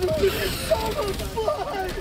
this is so much.